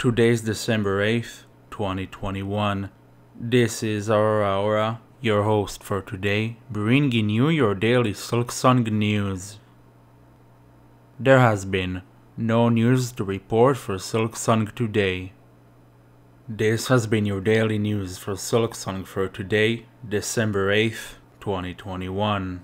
Today's December 8th, 2021. This is Aurora Aura, your host for today, bringing you your daily Silksong news. There has been no news to report for Silksong today. This has been your daily news for Silksong for today, December 8th, 2021.